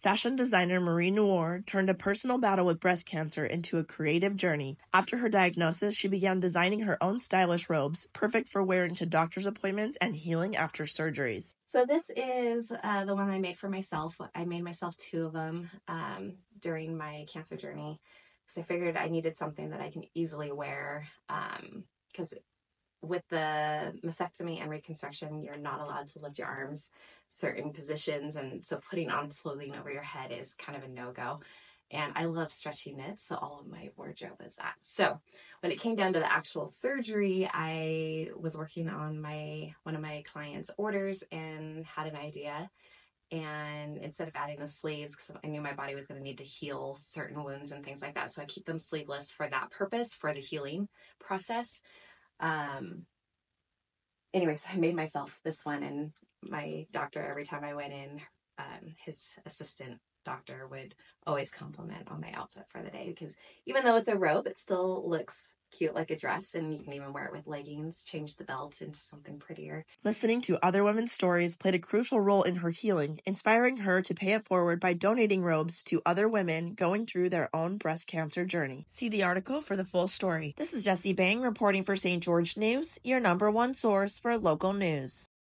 Fashion designer Marie Nohr turned a personal battle with breast cancer into a creative journey. After her diagnosis, she began designing her own stylish robes, perfect for wearing to doctor's appointments and healing after surgeries. So this is uh, the one I made for myself. I made myself two of them um, during my cancer journey because I figured I needed something that I can easily wear because um, with the mastectomy and reconstruction, you're not allowed to lift your arms certain positions. And so putting on clothing over your head is kind of a no go. And I love stretchy knits, so all of my wardrobe is that. So when it came down to the actual surgery, I was working on my one of my clients' orders and had an idea. And instead of adding the sleeves, because I knew my body was going to need to heal certain wounds and things like that, so I keep them sleeveless for that purpose, for the healing process. Um, anyways, I made myself this one, and my doctor, every time I went in, um, his assistant doctor would always compliment on my outfit for the day because even though it's a robe, it still looks cute like a dress and you can even wear it with leggings, change the belt into something prettier. Listening to other women's stories played a crucial role in her healing, inspiring her to pay it forward by donating robes to other women going through their own breast cancer journey. See the article for the full story. This is Jessi Bang reporting for St. George News, your number one source for local news.